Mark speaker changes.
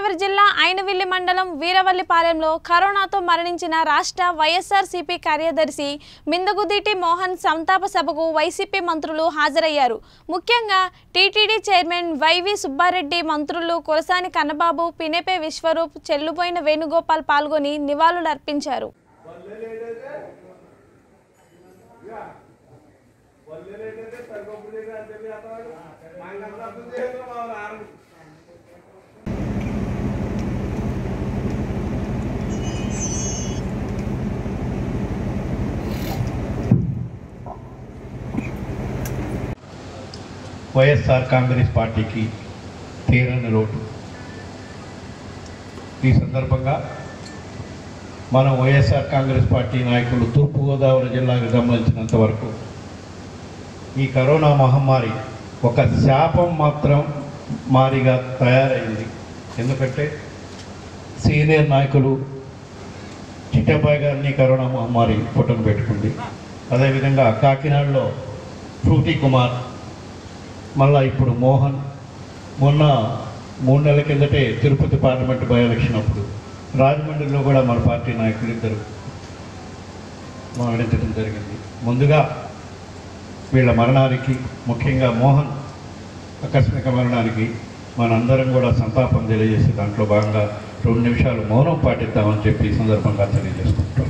Speaker 1: గోదావరి జిల్లా ఐనవిల్లి మండలం వీరవల్లిపాలెంలో కరోనాతో మరణించిన రాష్ట్ర వైఎస్ఆర్సీపీ కార్యదర్శి మిందగుదిటి మోహన్ సంతాప సభకు వైసీపీ మంత్రులు హాజరయ్యారు. ముఖ్యంగా టీటీడీ చైర్మన్ వైవి సుబ్బారెడ్డి మంత్రులు కులసాని కన్నబాబు పినేపే విశ్వరూప్ చెల్లుపోయిన వేణుగోపాల్ పాల్గొని నివాళులర్పించారు.
Speaker 2: వైఎస్ఆర్ కాంగ్రెస్ పార్టీకి తీరని లోటు. ఈ సందర్భంగా మనం వైఎస్ఆర్ కాంగ్రెస్ పార్టీ నాయకులు తూర్పుగోదావరి జిల్లాకు సంబంధించినంత వరకు ఈ కరోనా మహమ్మారి ఒక శాపం మాత్రం మారిగా తయారైంది. ఎందుకంటే సీనియర్ నాయకులు చిట్టబాయ్ గారిని కరోనా మహమ్మారి పుట్టను పెట్టుకుంది. అదేవిధంగా కాకినాడలో ఫ్రూటీ కుమార్ మళ్ళా ఇప్పుడు మోహన్ మొన్న మూడు నెలల కిందటే తిరుపతి పార్లమెంట్ బై ఎలక్షన్ అప్పుడు రాజమండ్రిలో కూడా మన పార్టీ నాయకులు ఇద్దరు మరణించడం జరిగింది. ముందుగా వీళ్ళ మరణానికి ముఖ్యంగా మోహన్ ఆకస్మిక మరణానికి మనందరం కూడా సంతాపం తెలియజేసి దాంట్లో భాగంగా రెండు నిమిషాలు మౌనం పాటిద్దామని చెప్పి ఈ సందర్భంగా తెలియజేసుకుంటాం